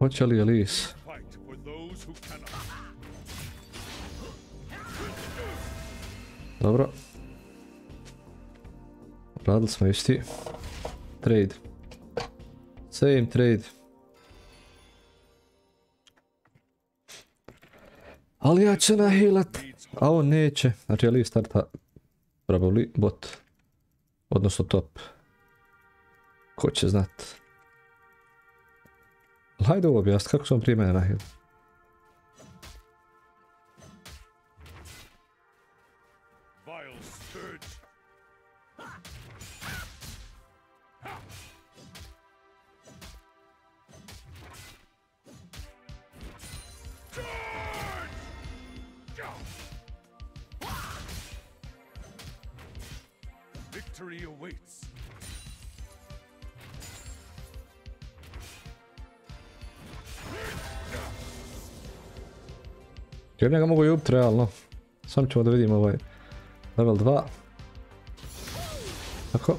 Hoće li Elise? Dobro. Radili smo isti. Trade. Same trade. Ali ja će nahilat. A on neće. Znači Ali starta probably bot. Odnosno top. Ko će znat. Hajde objasni kako sam prije mene nahjeli. Victory awaits. Ja njega mogu i ubit realno. Sam ćemo da vidimo ovaj level 2. Tako.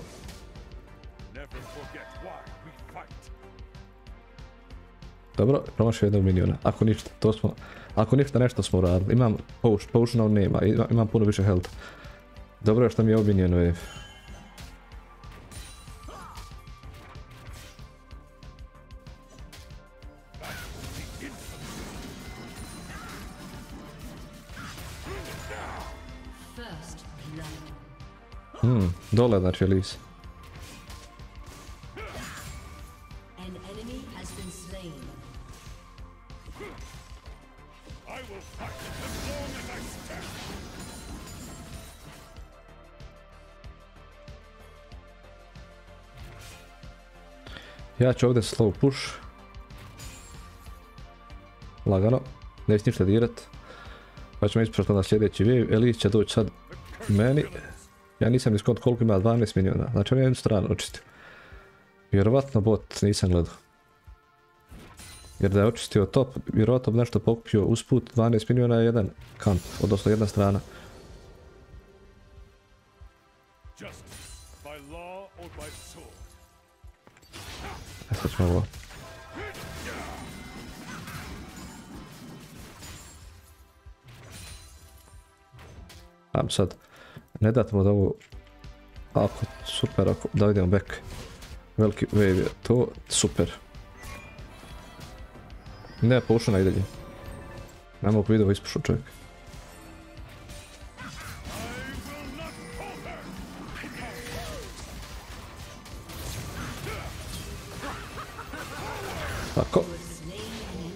Dobro, promašio jednog miniona. Ako ništa, to smo... Ako ništa, nešto smo uradili. Imam potion, potiona on nema, ima- imam puno više health. Dobro je što mi je ovo minion wave. As I stand. Ja ću ovdje slow push. Lagano. Neće ništa dirat. Pa ćemo ispušati na sljedeći wave. Elise će doći sad meni. Ja nisam iskont koliko ima 12 miliona. Znači on je jednu stranu očistio. Vjerovatno bot nisam gledao. Jer da je očistio top, vjerovatno bi nešto pokupio usput 12 miliona je jedan kamp, odnosno jedna strana. E sad ćemo ovo. Am sad, ne dat mu da ovo, ako, super, ako, da idemo back. Veliki wave je to, super. Ne, poušao i dalje. Ne mogu video ispušao čovjek. Tako.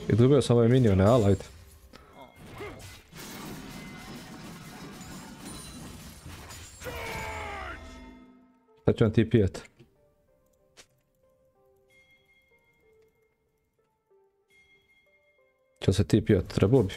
I dobio sam ove minione, ali ajde. Sad ću vam ti pijet. Će se ti pijat? Trebao bi.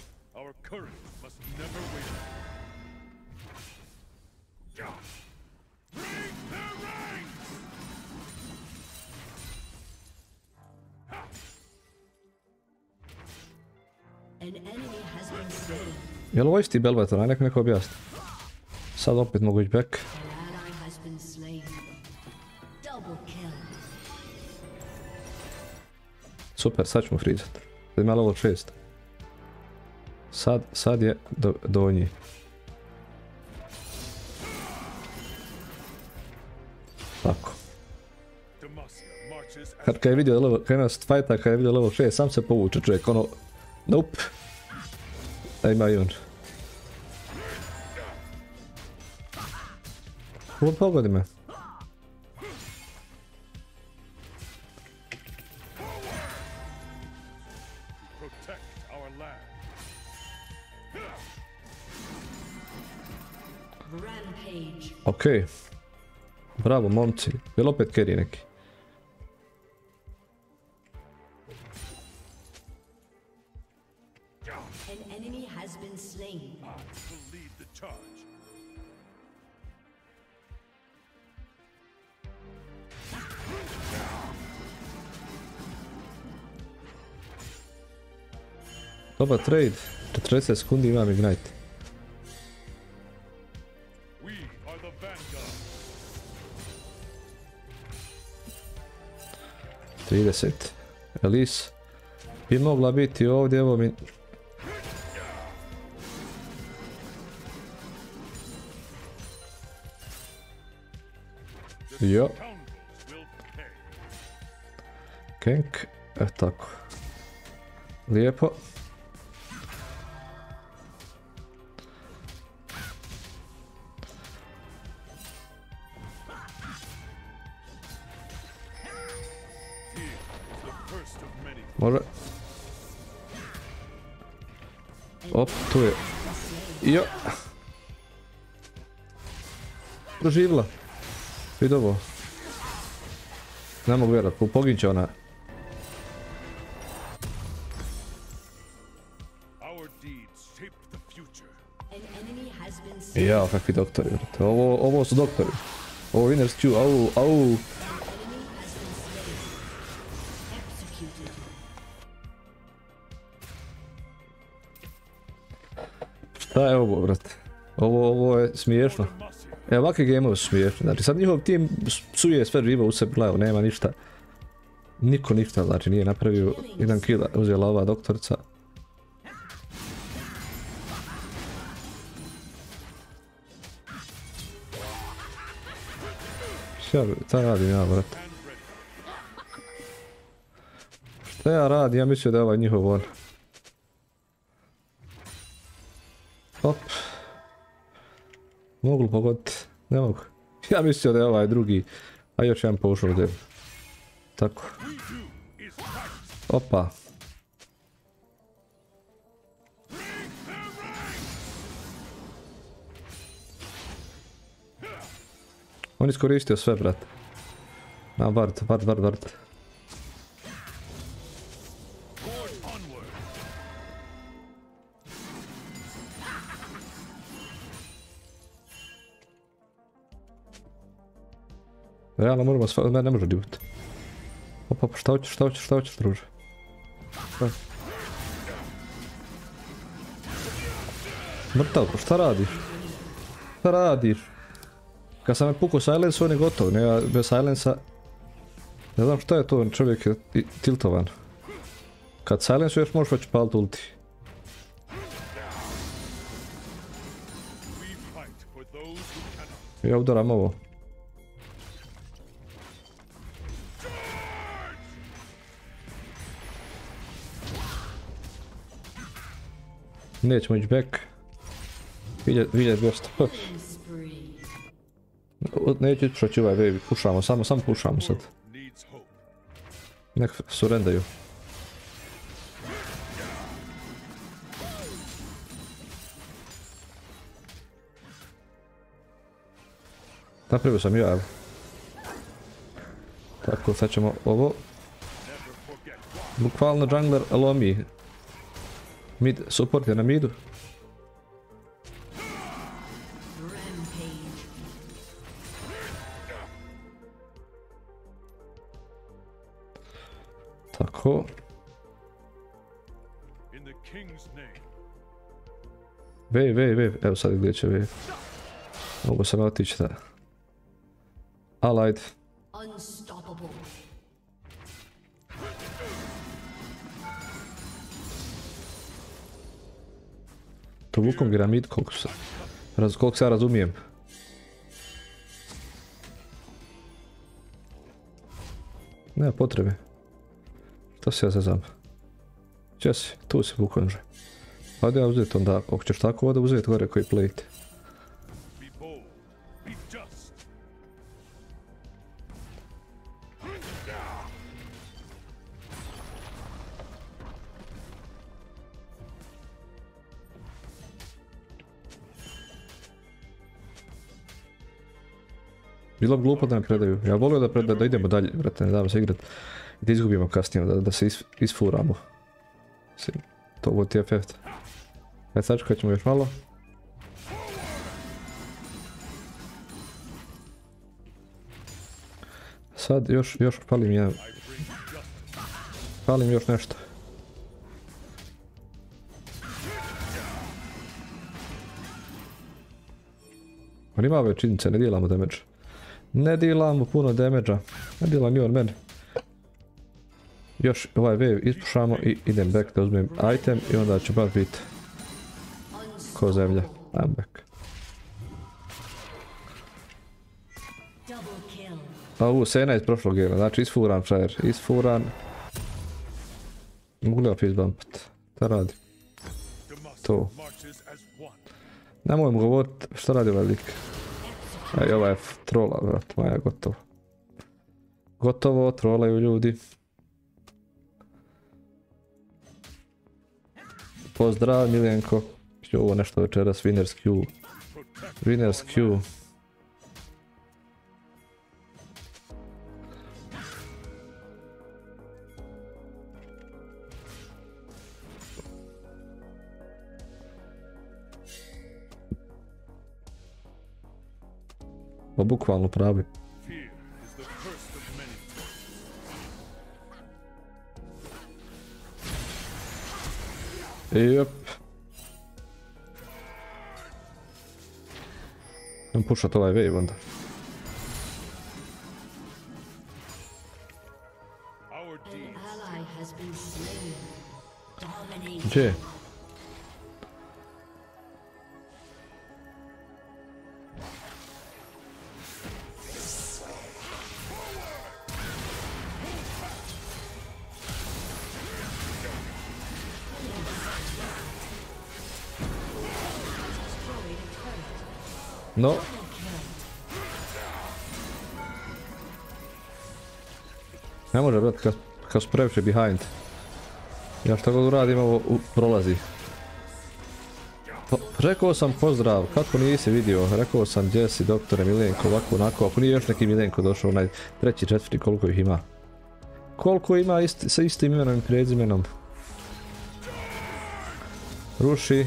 Jel ovo isti Belvetor? Aj nek neko objasni. Sad opet mogu ići back. Super, sad ćemo frizat. Sad ima level 6. Sad, sad je do, donji. Tako. Kad, kad je vidio level, kad je nas fajta, kad je vidio level 6, sam se povuče čovjek, ono, nope. Da ima i on. Pogodi me. Our land. Rampage. Okej. Bravo, momci. Jel opet carry neki? Dobar trade. 40 sekundi imam ignite. 30. Elise. bi mogla biti ovdje, evo mi... Jo. Kenk, e tako. Lijepo. Može. Op, tu je. Jo. Proživila. Vidi ovo. Ne mogu vjerat, poginit će ona. Our deeds shape the future. An enemy has been slain. Jao, kakvi doktori. Ovo, ovo su doktori. Ovo Winners Q, au, au. Šta je ovo? Ovo, ovo je smiješno. E, ovakvi gameovi su smiješni. Znači, sad njihov tim psuje sve živo u sebi, gledaj, nema ništa. Niko ništa, znači, nije napravio jedan kill, uzela ova doktorica. Šta, šta radim ja, brate? Šta ja radim? Ja mislio da je ovaj njihov on. Hop. Mogu li pogoditi? Ne mogu. Ja mislio da je ovaj drugi. A još jedan pošao ovdje. Tako. Opa. On iskoristio sve, brate. Na, Bard, Bard, Bard, Bard. Realno moramo sva... Ne, ne može djubit. Opa, pa šta hoćeš, šta hoćeš, šta hoćeš, druže? Mrtav, pa šta radiš? Šta radiš? Kad sam me pukao silence, on je gotov, ne, bez silensa... Ne znam šta je to, čovjek je tiltovan. Kad silencuješ možeš već palit ulti. Ja udaram ovo. Nećemo ići back. Vidjet, vidjet 200. Spree. Neću ići proći ovaj wave, pušamo, samo, samo pušamo sad. Nek surrendaju. Napravio sam ja, evo. Tako, sad ćemo ovo. Bukvalno jungler lomi. Mid, support je na midu. Rampage. Tako. In the king's name. Wave, wave, wave. Evo sad gdje će wave. Mogu sam otići da. Allied. Unstoppable. To vukom gra mid koliko se... Raz, koliko se ja razumijem. Nema potrebe. Šta se ja zazam? Če si? Tu si vukom že. Hajde ja uzeti onda, ako ćeš tako ovdje uzeti gore koji plate. Bilo bi glupo da me predaju. Ja volio da, preda, da idemo dalje, brate, ne damo se igrat. I da izgubimo kasnije, da, da se is, isfuramo. To bude TFF. Ajde sačekat ćemo još malo. Sad još, još palim jedan. Palim još nešto. On ima ove činjenice, ne dijelamo damage. Ne dilamo puno damage-a. Ne dila ni on meni. Još ovaj wave ispušamo i idem back da uzmem item i onda će baš biti ko zemlja. I'm back. A ovo Sena iz prošlog gena, znači isfuran frajer, isfuran. Mogu li fist bumpat? Da radi. To. marches as one. Nemoj mu govorit šta radi ovaj lik. Ej, ovaj je f- trola, vrat moja, gotovo. Gotovo, trolaju ljudi. Pozdrav Miljenko. Ću ovo nešto večeras, Winners Q. Winners Q. Pa bukvalno pravi. Jep. Idem pušat ovaj wave onda. Our An No. Ne može, brat, kad, su previše behind. Ja šta god uradim, ovo prolazi. Pa, rekao sam pozdrav, kako nisi vidio, rekao sam gdje si doktore Milenko, ovako onako, ako nije još neki Milenko došao, onaj treći, četvrti, koliko ih ima. Koliko ima sa istim imenom i prezimenom. Ruši.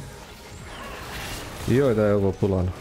Joj da je ovo pulano.